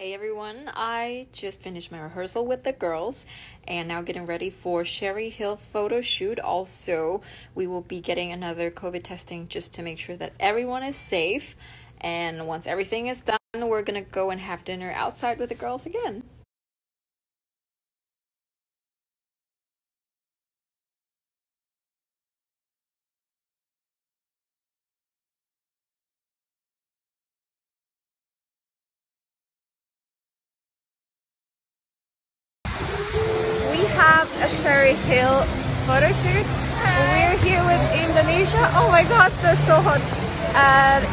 Hey everyone, I just finished my rehearsal with the girls and now getting ready for Sherri Hill photo shoot. Also, we will be getting another COVID testing just to make sure that everyone is safe. And once everything is done, we're gonna go and have dinner outside with the girls again. Have a Sherri Hill photo shoot. We're here with Indonesia. Oh my god, they're so hot. And